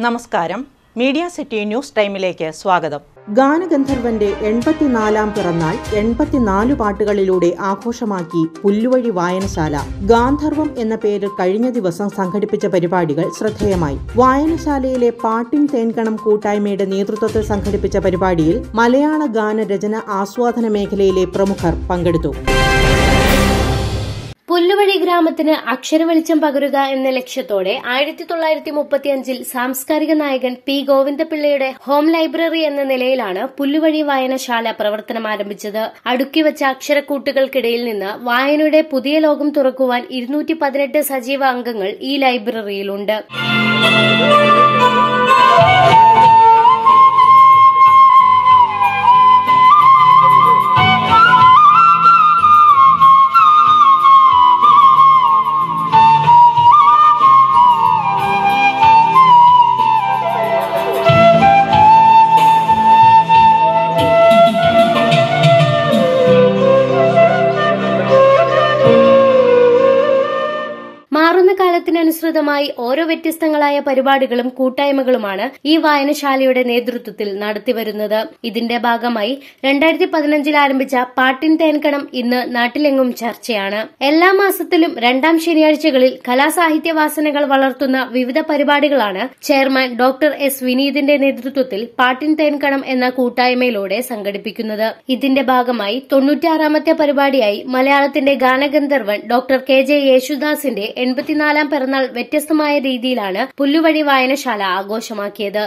നമസ്കാരം. Media city news ടൈമിലേക്ക് സ്വാഗതം. ഗാനഗന്ധർവന്റെ എൺപത്തിനാലാം പിറന്നാൾ എൺപത്തിനാല് പാട്ടുകളിലൂടെ ആഘോഷമാക്കി പുല്ലുവഴി വായനശാല. ഗാന്ധർവം എന്ന പേരിൽ കഴിഞ്ഞ ദിവസം സംഘടിപ്പിച്ച പരിപാടികൾ ശ്രദ്ധേയമായി. വായനശാലയിലെ പാട്ടിൻ തേൻകണം കൂട്ടായ്മയുടെ നേതൃത്വത്തിൽ സംഘടിപ്പിച്ച പരിപാടിയിൽ മലയാള ഗാനരചന ആസ്വാദന മേഖലയിലെ പ്രമുഖർ പങ്കെടുത്തു. പുല്ലുവഴി ഗ്രാമത്തിന് അക്ഷരവെളിച്ചം പകരുക എന്ന ലക്ഷ്യത്തോടെ ആയിരത്തി തൊള്ളായിരത്തി മുപ്പത്തിയഞ്ചിൽ സാംസ്കാരിക നായകൻ പി ഗോവിന്ദപിള്ളയുടെ ഹോം ലൈബ്രറി എന്ന നിലയിലാണ് പുല്ലുവഴി വായനശാല പ്രവർത്തനം ആരംഭിച്ചത്. അടുക്കിവച്ച അക്ഷരക്കൂട്ടുകൾക്കിടയിൽ നിന്ന് വായനയുടെ പുതിയ ലോകം തുറക്കുവാൻ ഇരുന്നൂറ്റി സജീവ അംഗങ്ങൾ ഈ ലൈബ്രറിയിലുണ്ട്. കാലത്തിനനുസൃതമായി ഓരോ വ്യത്യസ്തങ്ങളായ പരിപാടികളും കൂട്ടായ്മകളുമാണ് ഈ വായനശാലയുടെ നേതൃത്വത്തിൽ നടത്തിവരുന്നത്. ഇതിന്റെ ഭാഗമായി രണ്ടായിരത്തി പതിനഞ്ചിൽ ആരംഭിച്ച പാട്ടിൻ തേൻകണം ഇന്ന് നാട്ടിലെങ്ങും ചർച്ചയാണ്. എല്ലാ മാസത്തിലും രണ്ടാം ശനിയാഴ്ചകളിൽ കലാസാഹിത്യ വാസനകൾ വളർത്തുന്ന വിവിധ പരിപാടികളാണ് ചെയർമാൻ ഡോക്ടർ എസ് വിനീതിന്റെ നേതൃത്വത്തിൽ പാട്ടിൻ തേൻകണം എന്ന കൂട്ടായ്മയിലൂടെ സംഘടിപ്പിക്കുന്നത്. ഇതിന്റെ ഭാഗമായി തൊണ്ണൂറ്റിയാറാമത്തെ പരിപാടിയായി മലയാളത്തിന്റെ ഗാനഗന്ധർവൻ ഡോക്ടർ കെ ജെ യേശുദാസിന്റെ എൺപത്തിനാലാം പിറന്നാൾ വ്യത്യസ്തമായ രീതിയിലാണ് പുല്ലുവഴി വായനശാല ആഘോഷമാക്കിയത്.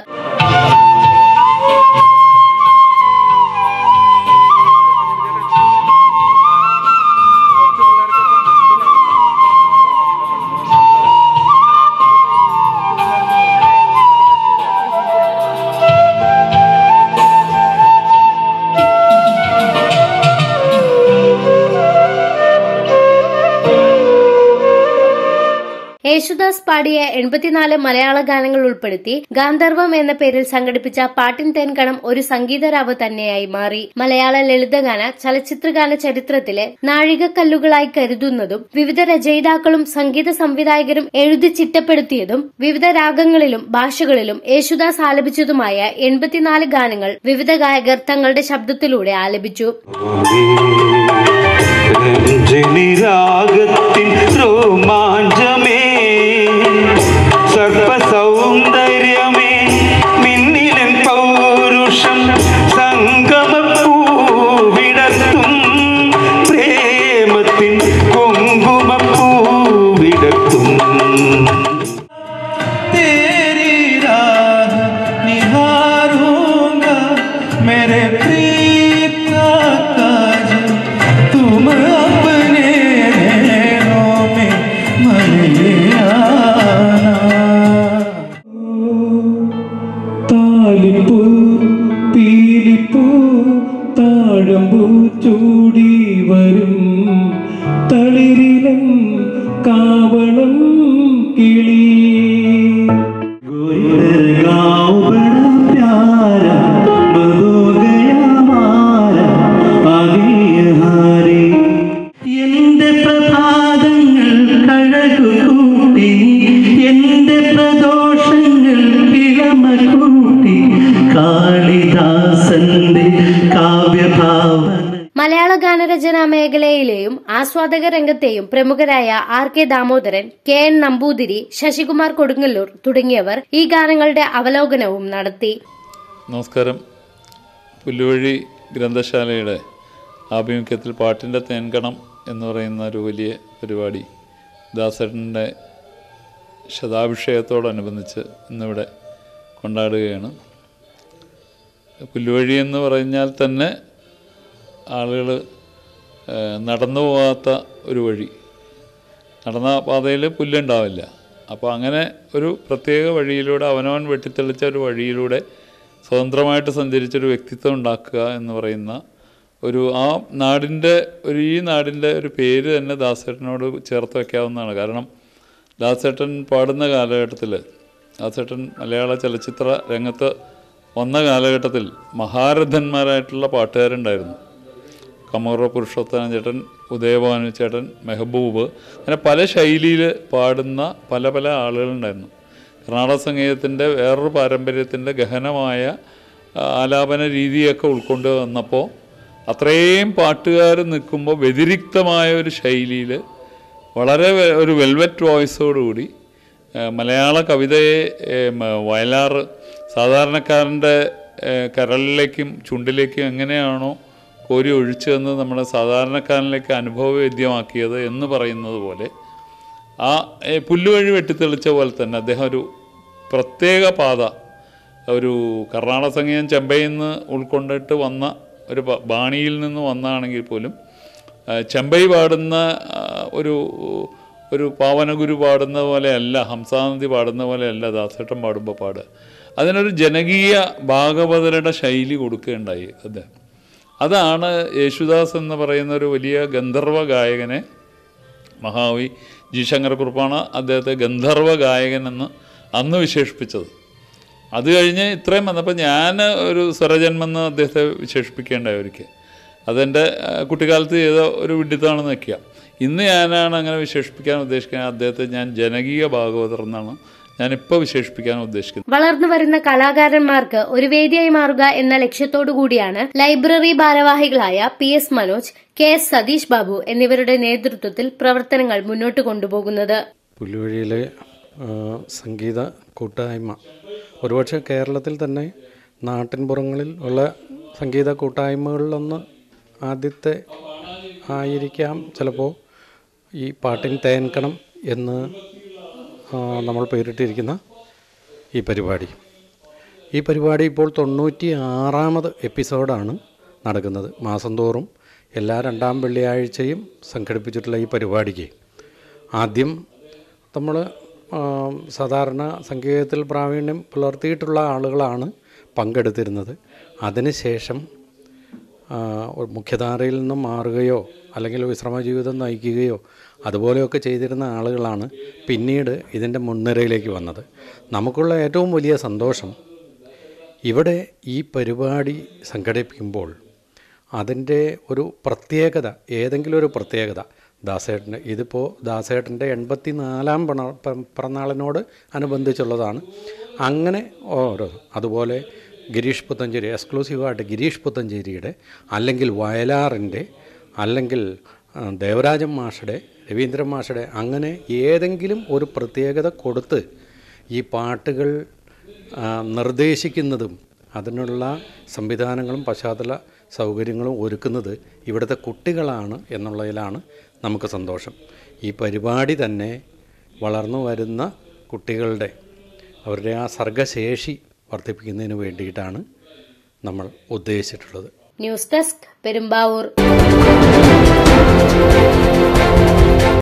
യേശുദാസ് പാടിയ എൺപത്തിനാല് മലയാള ഗാനങ്ങൾ ഉൾപ്പെടുത്തി ഗാന്ധർവം എന്ന പേരിൽ സംഘടിപ്പിച്ച പാട്ടിൻ തേൻകണം ഒരു സംഗീതരാവ് തന്നെയായി മാറി. മലയാള ലളിതഗാന ചലച്ചിത്രഗാന ചരിത്രത്തിലെ നാഴികക്കല്ലുകളായി കരുതുന്നതും വിവിധ രചയിതാക്കളും സംഗീത സംവിധായകരും എഴുതി ചിട്ടപ്പെടുത്തിയതും വിവിധ രാഗങ്ങളിലും ഭാഷകളിലും യേശുദാസ് ആലപിച്ചതുമായ എൺപത്തിനാല് ഗാനങ്ങൾ വിവിധ ഗായകർ തങ്ങളുടെ ശബ്ദത്തിലൂടെ ആലപിച്ചു. രാഗത്തിൻ രോമാഞ്ചമേ मेरे प्रीत का काजल तुम अपने नैनों में मन ले आना താലിപ്പൂ പീലിപ്പൂ താഴമ്പൂ ചൂടി ഗാനരചനാ മേഖലയിലെയും ആസ്വാദക രംഗത്തെയും പ്രമുഖരായ R K Damodaran K N Namboothiri Sasikumar Kodungallur തുടങ്ങിയവർ ഈ ഗാനങ്ങളുടെ അവലോകനവും നടത്തി. നമസ്കാരം. പുല്ലുവഴി ഗ്രന്ഥശാലയുടെ ആഭിമുഖ്യത്തിൽ പാട്ടിന്റെ തേൻകണം എന്ന് പറയുന്ന ഒരു വലിയ പരിപാടി ദാസേട്ടന്റെ ശതാഭിഷേകത്തോടനുബന്ധിച്ച് ഇന്നിവിടെ കൊണ്ടാടുകയാണ്. പുല്ലുവഴി എന്ന് പറഞ്ഞാൽ തന്നെ ആളുകൾ നടന്നു പോകാത്ത ഒരു വഴി. നടന്ന പാതയിൽ പുല്ലുണ്ടാവില്ല. അപ്പോൾ അങ്ങനെ ഒരു പ്രത്യേക വഴിയിലൂടെ അവനവൻ വെട്ടിത്തെളിച്ച ഒരു വഴിയിലൂടെ സ്വതന്ത്രമായിട്ട് സഞ്ചരിച്ചൊരു വ്യക്തിത്വം ഉണ്ടാക്കുക എന്ന് പറയുന്ന ഒരു ആ നാടിന്റെ ഒരു ഈ നാടിന്റെ ഒരു പേര് തന്നെ ദാസേട്ടനോട് ചേർത്ത് വയ്ക്കാവുന്നതാണ്. കാരണം ദാസേട്ടൻ പാടുന്ന കാലഘട്ടത്തിൽ ദാസേട്ടൻ മലയാള ചലച്ചിത്ര രംഗത്ത് വന്ന കാലഘട്ടത്തിൽ മഹാരഥന്മാരായിട്ടുള്ള പാട്ടുകാരുണ്ടായിരുന്നു. കമറ പുരുഷോത്തമൻ ചേട്ടൻ ഉദയഭാനു ചേട്ടൻ മെഹബൂബ് അങ്ങനെ പല ശൈലിയിൽ പാടുന്ന പല പല ആളുകളുണ്ടായിരുന്നു. കർണാടക സംഗീതത്തിന്റെ വേറൊരു പാരമ്പര്യത്തിന്റെ ഗഹനമായ ആലാപന രീതിയൊക്കെ ഉൾക്കൊണ്ട് വന്നപ്പോൾ അത്രയും പാട്ടുകാർ നിൽക്കുമ്പോൾ വ്യതിരിക്തമായ ഒരു ശൈലിയിൽ വളരെ ഒരു വെൽവെറ്റ് വോയിസോടുകൂടി മലയാള കവിതയെ വയലാർ സാധാരണക്കാരന്റെ കരളിലേക്കും ചുണ്ടിലേക്കും എങ്ങനെയാണോ കോരി ഒഴിച്ചു ഒഴിച്ചതെന്ന് നമ്മുടെ സാധാരണക്കാരനിലേക്ക് അനുഭവവേദ്യമാക്കിയത് എന്ന് പറയുന്നത് പോലെ ആ പുല്ലുവഴി വെട്ടിത്തെളിച്ച പോലെ തന്നെ അദ്ദേഹം ഒരു പ്രത്യേക പാത ഒരു കർണാടക സംഗീതം ചെമ്പയിൽ നിന്ന് ഉൾക്കൊണ്ടിട്ട് വന്ന ഒരു ബാണിയിൽ നിന്ന് വന്നാണെങ്കിൽ പോലും ചെമ്പൈ പാടുന്ന ഒരു ഒരു പാവനഗുരു പാടുന്ന പോലെയല്ല ഹംസാനന്ദി പാടുന്ന പോലെയല്ല ദാസേട്ടൻ പാടുമ്പോൾ പാടുക അതിനൊരു ജനകീയ ഭാഗവതരുടെ ശൈലി കൊടുക്കുകയുണ്ടായി അദ്ദേഹം. അതാണ് യേശുദാസ് എന്ന് പറയുന്ന ഒരു വലിയ ഗന്ധർവ ഗായകനെ മഹാവി ജി ശങ്കർ കുറുപ്പാണ് അദ്ദേഹത്തെ ഗന്ധർവ ഗായകൻ എന്ന് അന്ന് വിശേഷിപ്പിച്ചത്. അത് കഴിഞ്ഞ് ഇത്രയും വന്നപ്പോൾ ഞാൻ ഒരു സ്വരജന്മം എന്ന് അദ്ദേഹത്തെ വിശേഷിപ്പിക്കേണ്ടായി ഒരിക്കൽ. അതെന്റെ കുട്ടിക്കാലത്ത് ചെയ്ത ഒരു വിഡിത്താണെന്ന് വയ്ക്കുക ഇന്ന് ഞാനാണ് അങ്ങനെ വിശേഷിപ്പിക്കാൻ ഉദ്ദേശിക്കുന്നത്. അദ്ദേഹത്തെ ഞാൻ ജനകീയ ഭാഗവതർ എന്നാണ് ഞാനിപ്പോൾ വിശേഷിപ്പിക്കാൻ ഉദ്ദേശിക്കുന്നത് വളർന്നു വരുന്ന കലാകാരന്മാർക്ക് ഒരു വേദിയായി മാറുക എന്ന ലക്ഷ്യത്തോടു കൂടിയാണ് ലൈബ്രറി ഭാരവാഹികളായ P S Manoj K S Satheesh Babu എന്നിവരുടെ നേതൃത്വത്തിൽ പ്രവർത്തനങ്ങൾ മുന്നോട്ട് കൊണ്ടുപോകുന്നത്. പുല്ലുവഴിയിലെ സംഗീത കൂട്ടായ്മ. ഒരുപക്ഷെ കേരളത്തിൽ തന്നെ നാട്ടിൻപുറങ്ങളിൽ ഉള്ള സംഗീത കൂട്ടായ്മകളിലൊന്ന് ആദ്യത്തെ ആയിരിക്കാം. ചിലപ്പോൾ ഈ പാട്ടിൻ തേൻകണം എന്ന് നമ്മൾ പേരിട്ടിരിക്കുന്ന ഈ പരിപാടി. ഈ പരിപാടി ഇപ്പോൾ തൊണ്ണൂറ്റി ആറാമത് എപ്പിസോഡാണ് നടക്കുന്നത്. മാസം തോറും എല്ലാ രണ്ടാം വെള്ളിയാഴ്ചയും സംഘടിപ്പിച്ചിട്ടുള്ള ഈ പരിപാടിക്ക്. ആദ്യം നമ്മൾ സാധാരണ സംഗീതത്തിൽ പ്രാവീണ്യം പുലർത്തിയിട്ടുള്ള ആളുകളാണ് പങ്കെടുത്തിരുന്നത്. അതിനുശേഷം മുഖ്യധാരയിൽ നിന്നും മാറുകയോ അല്ലെങ്കിൽ വിശ്രമ ജീവിതം നയിക്കുകയോ അതുപോലെയൊക്കെ ചെയ്തിരുന്ന ആളുകളാണ് പിന്നീട് ഇതിന്റെ മുൻനിരയിലേക്ക് വന്നത്. നമുക്കുള്ള ഏറ്റവും വലിയ സന്തോഷം ഇവിടെ ഈ പരിപാടി സംഘടിപ്പിക്കുമ്പോൾ അതിന്റെ ഒരു പ്രത്യേകത ഏതെങ്കിലും ഒരു പ്രത്യേകത. ദാസേട്ടന്റെ ഇതിപ്പോൾ ദാസേട്ടന്റെ എൺപത്തി നാലാം പിറന്നാളിനോട് അനുബന്ധിച്ചുള്ളതാണ്. അങ്ങനെ ഓരോ അതുപോലെ ഗിരീഷ് പുത്തഞ്ചേരി എക്സ്ക്ലൂസീവായിട്ട് ഗിരീഷ് പുത്തഞ്ചേരിയുടെ അല്ലെങ്കിൽ വയലാറിന്റെ അല്ലെങ്കിൽ ദേവരാജൻ മാഷുടെ രവീന്ദ്രൻ മാഷുടെ അങ്ങനെ ഏതെങ്കിലും ഒരു പ്രത്യേകത കൊടുത്ത് ഈ പാട്ടുകൾ നിർദ്ദേശിക്കുന്നതും അതിനുള്ള സംവിധാനങ്ങളും പശ്ചാത്തല സൗകര്യങ്ങളും ഒരുക്കുന്നത് ഇവിടുത്തെ കുട്ടികളാണ് എന്നുള്ളതിലാണ് നമുക്ക് സന്തോഷം. ഈ പരിപാടി തന്നെ വളർന്നു വരുന്ന കുട്ടികളുടെ അവരുടെ ആ സർഗശേഷി വർദ്ധിപ്പിക്കുന്നതിന് വേണ്ടിയിട്ടാണ് നമ്മൾ ഉദ്ദേശിച്ചിട്ടുള്ളത്. News desk Perumbavoor.